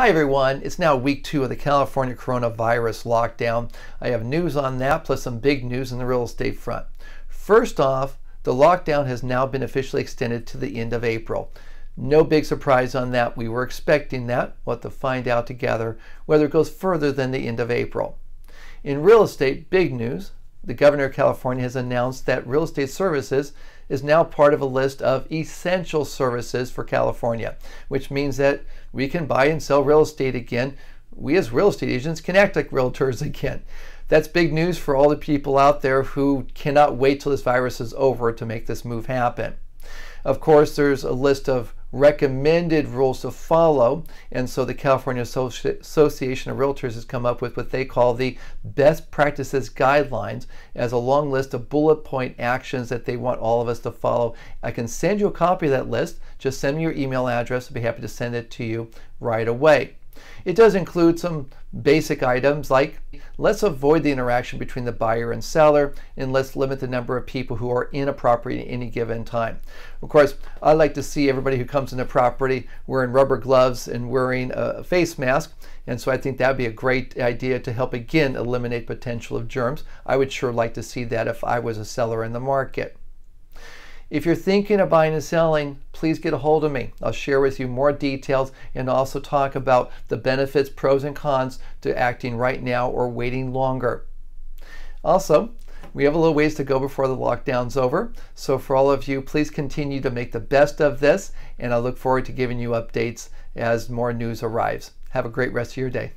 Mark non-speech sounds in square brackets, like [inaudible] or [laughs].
Hi everyone, it's now week two of the California coronavirus lockdown. I have news on that plus some big news in the real estate front. First off, the lockdown has now been officially extended to the end of April. No big surprise on that. We were expecting that. We'll have to find out together whether it goes further than the end of April. In real estate, big news. The governor of California has announced that real estate services is now part of a list of essential services for California, which means that we can buy and sell real estate again. We as real estate agents can act like realtors [laughs] again. That's big news for all the people out there who cannot wait till this virus is over to make this move happen. Of course, there's a list of recommended rules to follow. And so the California Association of Realtors has come up with what they call the best practices guidelines as a long list of bullet point actions that they want all of us to follow. I can send you a copy of that list. Just send me your email address. I'll be happy to send it to you right away. It does include some basic items like let's avoid the interaction between the buyer and seller and let's limit the number of people who are in a property at any given time. Of course, I like to see everybody who comes into property wearing rubber gloves and wearing a face mask. And so I think that would be a great idea to help again eliminate potential of germs. I would sure like to see that if I was a seller in the market. If you're thinking of buying and selling, please get a hold of me. I'll share with you more details and also talk about the benefits, pros, and cons to acting right now or waiting longer. Also, we have a little ways to go before the lockdown's over. So, for all of you, please continue to make the best of this, and I look forward to giving you updates as more news arrives. Have a great rest of your day.